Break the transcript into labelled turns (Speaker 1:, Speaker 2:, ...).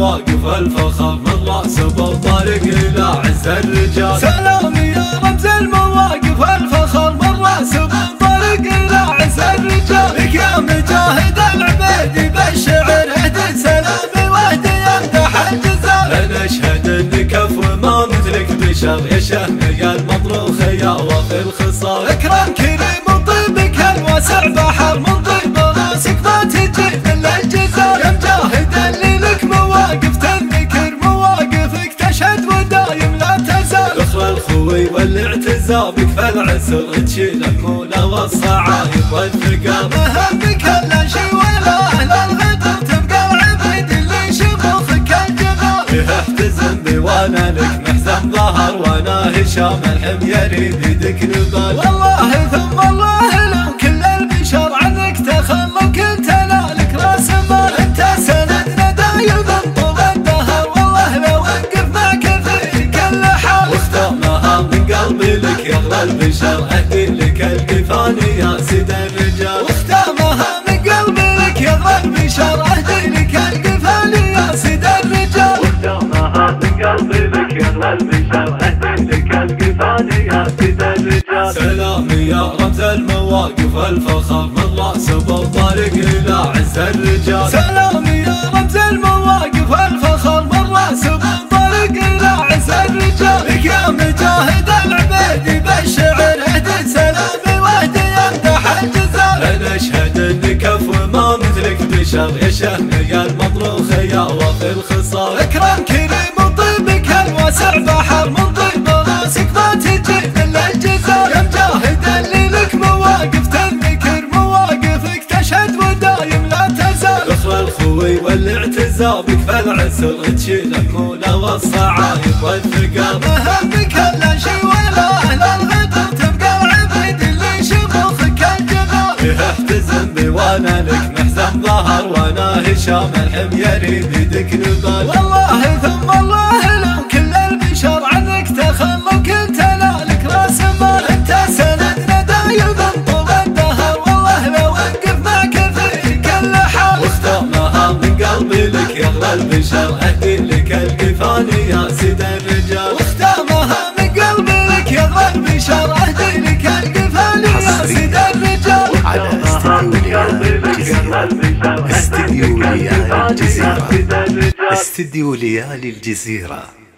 Speaker 1: المواقف الفخر من راس الطريق إلى عز الرجال.
Speaker 2: سلام يا رمز المواقف الفخر من راس الطريق إلى عز الرجال. لك يا مجاهد العبيد بالشعر اهدي سلامي واهدي يمدح الجزال
Speaker 1: أنا أشهد انك ما مثلك بشر يا شهم يا المطروخ يا وفي الخصال؟
Speaker 2: اكرم
Speaker 1: والاعتزاء بك فالعسر تشيل المولى والصعايب والثقاب
Speaker 2: مهمك الا شي ولا أهل الغدر تبقى العبيد اللي شموخك الجبال.
Speaker 1: احتزم بي وأنا لك محزن ظهر وأنا هشام الحميري بيدك نبال.
Speaker 2: والله
Speaker 1: اهدي لك القفاني يا سيد الرجال.
Speaker 2: واختامها من قلبي لك يا غربي شر اهدي لك يا سيد الرجال.
Speaker 1: واختامها من قلبي لك يا اهدي لك القفاني يا سيد الرجال. سلامي يا رمز المواقف الفخر من راس بالطريق إلى عز الرجال.
Speaker 2: سلامي يا رمز المواقف
Speaker 1: مثلك بشر يا شهم يا وفي الخصال
Speaker 2: اكرم كريم طيبك الواسع بحر من طيب راسك ما تجي إلا الجزال يا مجاهد اللي لك مواقف تذكر مواقفك تشهد ودايم لا تزال.
Speaker 1: اخوة الخوي والاعتزاء بك فالعسر تشيل المولى والصعايب والثقاب.
Speaker 2: مهمك الا شي
Speaker 1: وأنا هشام الحميري بيدك نبال
Speaker 2: والله ثم الله لو كل البشر عنك تخلوا كنت أنا لك راس مال انت سندنا دايما طول الدهر والله لو وقف معك في كل حال
Speaker 1: واختامها من قلبي لك يا اغلى البشر أهدي لك القفاني يا سيد
Speaker 3: استديو ليالي الجزيرة. استديو ليالي الجزيرة.